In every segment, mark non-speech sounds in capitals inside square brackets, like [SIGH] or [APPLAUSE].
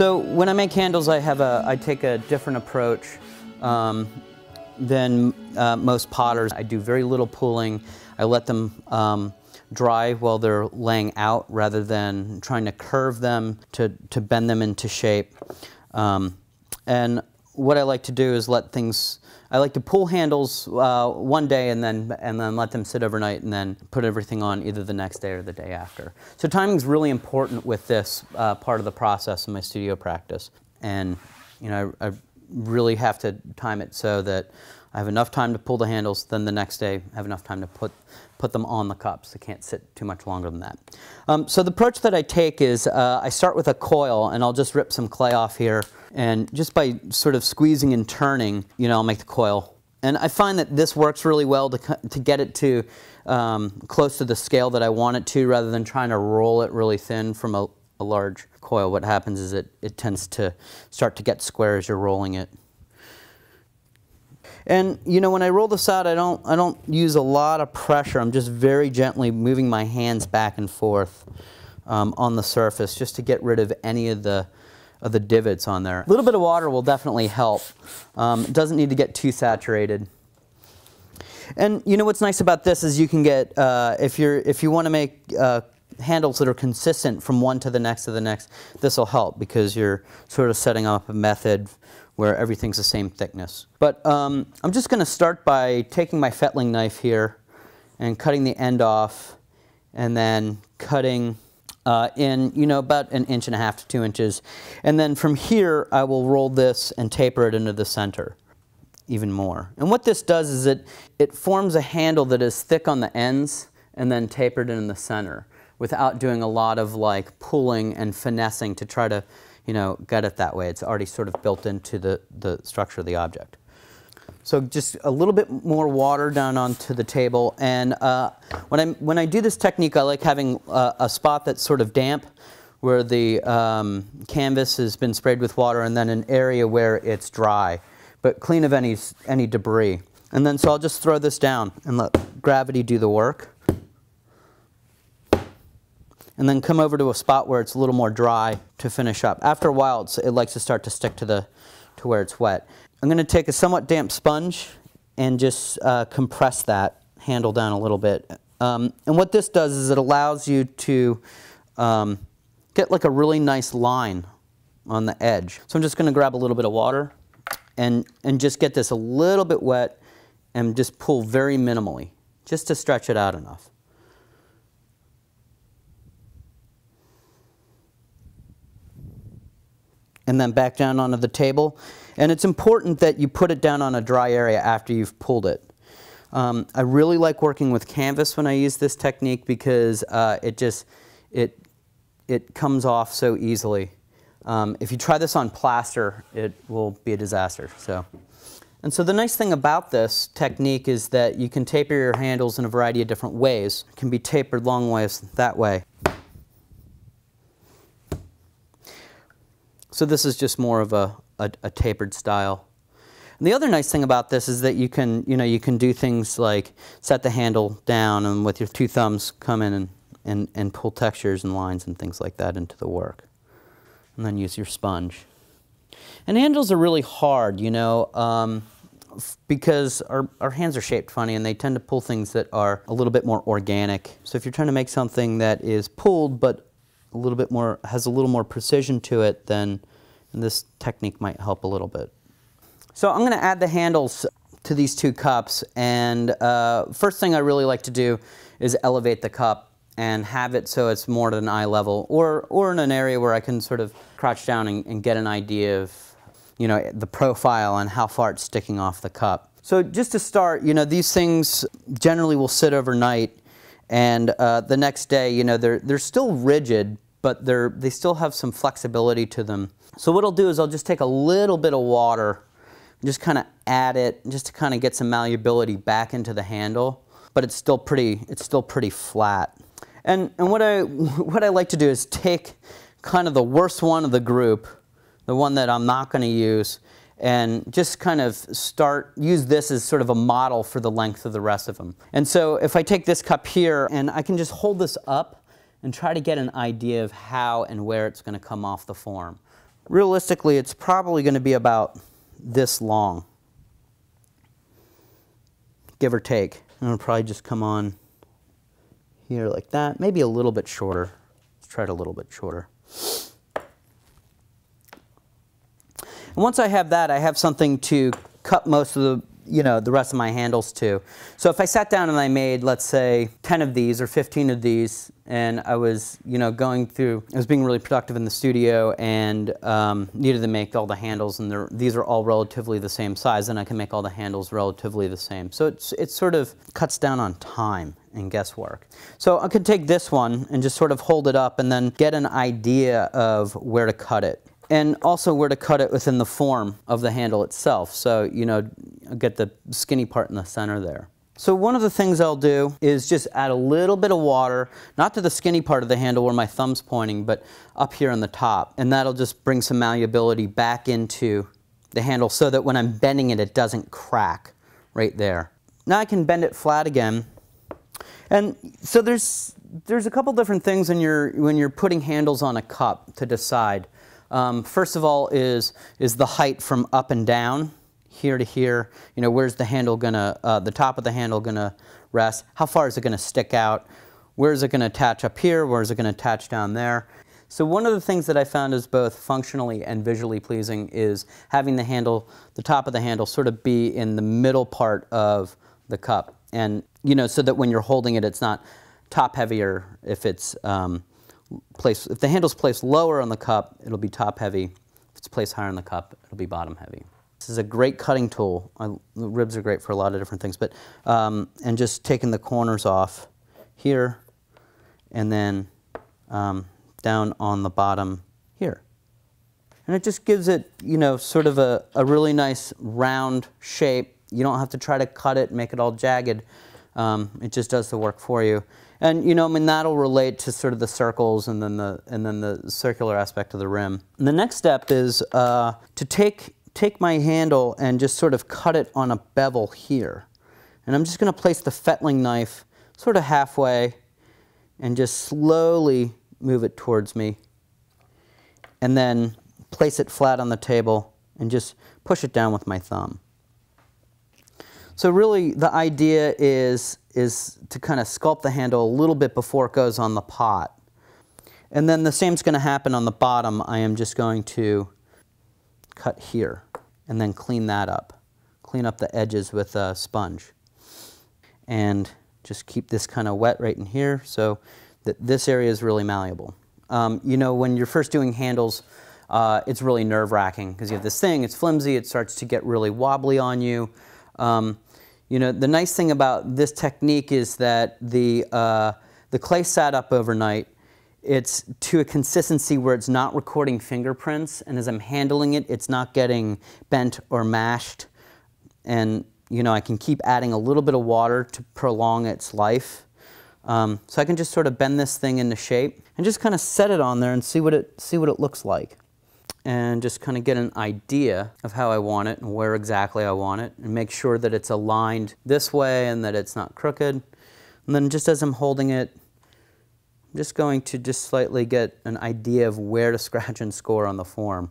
So when I make handles, I have a, I take a different approach um, than uh, most potters. I do very little pulling. I let them um, dry while they're laying out rather than trying to curve them to, to bend them into shape. Um, and what I like to do is let things, I like to pull handles uh, one day and then, and then let them sit overnight and then put everything on either the next day or the day after. So timing is really important with this uh, part of the process in my studio practice. And you know, I, I really have to time it so that I have enough time to pull the handles, then the next day I have enough time to put, put them on the cups. They can't sit too much longer than that. Um, so the approach that I take is uh, I start with a coil and I'll just rip some clay off here and just by sort of squeezing and turning, you know, I'll make the coil. And I find that this works really well to, to get it to um, close to the scale that I want it to rather than trying to roll it really thin from a, a large coil. What happens is it, it tends to start to get square as you're rolling it. And you know, when I roll this out, I don't, I don't use a lot of pressure. I'm just very gently moving my hands back and forth um, on the surface just to get rid of any of the, of the divots on there. A little bit of water will definitely help. Um, it doesn't need to get too saturated. And you know what's nice about this is you can get, uh, if, you're, if you want to make uh, handles that are consistent from one to the next to the next, this will help because you're sort of setting up a method where everything's the same thickness. But um, I'm just going to start by taking my fettling knife here and cutting the end off and then cutting uh, in, you know, about an inch and a half to two inches. And then from here, I will roll this and taper it into the center even more. And what this does is it, it forms a handle that is thick on the ends and then tapered in the center without doing a lot of like pulling and finessing to try to you know, get it that way. It's already sort of built into the, the structure of the object. So just a little bit more water down onto the table. And uh, when, i when I do this technique, I like having a, a spot that's sort of damp where the um, canvas has been sprayed with water and then an area where it's dry, but clean of any, any debris. And then so I'll just throw this down and let gravity do the work and then come over to a spot where it's a little more dry to finish up. After a while, it likes to start to stick to, the, to where it's wet. I'm going to take a somewhat damp sponge and just uh, compress that handle down a little bit. Um, and what this does is it allows you to um, get like a really nice line on the edge. So I'm just going to grab a little bit of water and, and just get this a little bit wet and just pull very minimally, just to stretch it out enough. And then back down onto the table. And it's important that you put it down on a dry area after you've pulled it. Um, I really like working with canvas when I use this technique because uh, it just, it, it comes off so easily. Um, if you try this on plaster, it will be a disaster. So. And so the nice thing about this technique is that you can taper your handles in a variety of different ways. It can be tapered long ways that way. So this is just more of a, a, a tapered style. And the other nice thing about this is that you can, you know, you can do things like set the handle down and with your two thumbs come in and, and, and pull textures and lines and things like that into the work. And then use your sponge. And handles are really hard, you know, um, because our, our hands are shaped funny and they tend to pull things that are a little bit more organic. So if you're trying to make something that is pulled but a little bit more, has a little more precision to it, then this technique might help a little bit. So I'm going to add the handles to these two cups and uh, first thing I really like to do is elevate the cup and have it so it's more at an eye level or, or in an area where I can sort of crouch down and, and get an idea of you know, the profile and how far it's sticking off the cup. So just to start, you know, these things generally will sit overnight and uh, the next day, you know, they're, they're still rigid, but they're, they still have some flexibility to them. So what I'll do is I'll just take a little bit of water and just kind of add it just to kind of get some malleability back into the handle, but it's still pretty, it's still pretty flat. And, and what, I, [LAUGHS] what I like to do is take kind of the worst one of the group, the one that I'm not going to use, and just kind of start, use this as sort of a model for the length of the rest of them. And so if I take this cup here and I can just hold this up and try to get an idea of how and where it's going to come off the form. realistically, it's probably going to be about this long, give or take. And it'll probably just come on here like that, maybe a little bit shorter. Let's try it a little bit shorter. And once I have that, I have something to cut most of the you know, the rest of my handles to. So if I sat down and I made, let's say, 10 of these or 15 of these, and I was, you know, going through, I was being really productive in the studio and um, needed to make all the handles, and these are all relatively the same size, and I can make all the handles relatively the same. So it's, it sort of cuts down on time and guesswork. So I could take this one and just sort of hold it up and then get an idea of where to cut it and also where to cut it within the form of the handle itself. So, you know, get the skinny part in the center there. So one of the things I'll do is just add a little bit of water, not to the skinny part of the handle where my thumb's pointing, but up here on the top. And that'll just bring some malleability back into the handle so that when I'm bending it, it doesn't crack right there. Now I can bend it flat again. And so there's, there's a couple different things when you're, when you're putting handles on a cup to decide. Um, first of all is, is the height from up and down, here to here. You know, where's the handle gonna, uh, the top of the handle gonna rest? How far is it gonna stick out? Where is it gonna attach up here? Where is it gonna attach down there? So one of the things that I found is both functionally and visually pleasing is having the handle, the top of the handle sort of be in the middle part of the cup. And, you know, so that when you're holding it, it's not top heavier if it's um, place, if the handle's placed lower on the cup, it'll be top heavy. If it's placed higher on the cup, it'll be bottom heavy. This is a great cutting tool. I, the ribs are great for a lot of different things, but um, and just taking the corners off here, and then um, down on the bottom here. And it just gives it, you know, sort of a, a really nice round shape. You don't have to try to cut it, make it all jagged. Um, it just does the work for you. And you know, I mean, that'll relate to sort of the circles and then the and then the circular aspect of the rim. And the next step is uh, to take take my handle and just sort of cut it on a bevel here. And I'm just going to place the fettling knife sort of halfway and just slowly move it towards me. And then place it flat on the table and just push it down with my thumb. So really the idea is, is to kind of sculpt the handle a little bit before it goes on the pot. And then the same is going to happen on the bottom. I am just going to cut here and then clean that up. Clean up the edges with a sponge. And just keep this kind of wet right in here so that this area is really malleable. Um, you know, when you're first doing handles, uh, it's really nerve-wracking because you have this thing, it's flimsy, it starts to get really wobbly on you. Um, you know, the nice thing about this technique is that the, uh, the clay sat up overnight. It's to a consistency where it's not recording fingerprints, and as I'm handling it, it's not getting bent or mashed. And you know, I can keep adding a little bit of water to prolong its life. Um, so I can just sort of bend this thing into shape and just kind of set it on there and see what it, see what it looks like and just kind of get an idea of how I want it and where exactly I want it and make sure that it's aligned this way and that it's not crooked. And then just as I'm holding it, I'm just going to just slightly get an idea of where to [LAUGHS] scratch and score on the form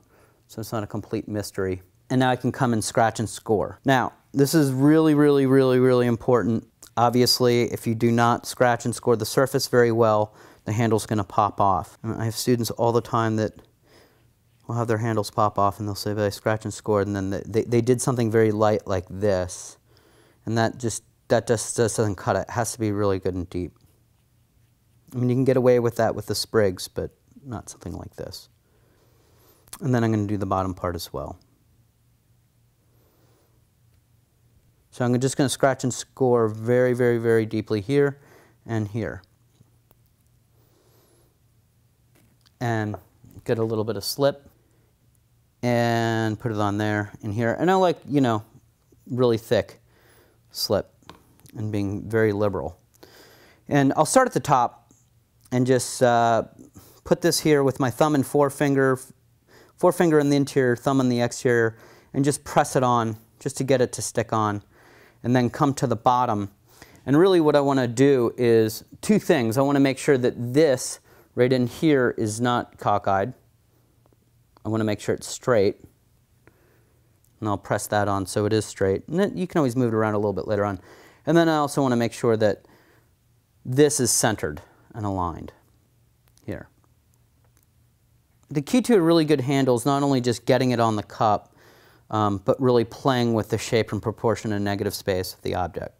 so it's not a complete mystery. And now I can come and scratch and score. Now, this is really, really, really, really important. Obviously, if you do not scratch and score the surface very well, the handle's going to pop off. I have students all the time that will have their handles pop off and they'll say, but I scratch and scored, and then they, they did something very light like this. And that just, that just, just doesn't cut it. It has to be really good and deep. I mean, you can get away with that with the sprigs, but not something like this. And then I'm going to do the bottom part as well. So I'm just going to scratch and score very, very, very deeply here and here. And get a little bit of slip and put it on there and here. And I like, you know, really thick slip and being very liberal. And I'll start at the top and just uh, put this here with my thumb and forefinger, forefinger in the interior, thumb in the exterior, and just press it on just to get it to stick on. And then come to the bottom. And really what I want to do is two things. I want to make sure that this right in here is not cockeyed I want to make sure it's straight. And I'll press that on so it is straight. And you can always move it around a little bit later on. And then I also want to make sure that this is centered and aligned here. The key to a really good handle is not only just getting it on the cup, um, but really playing with the shape and proportion and negative space of the object.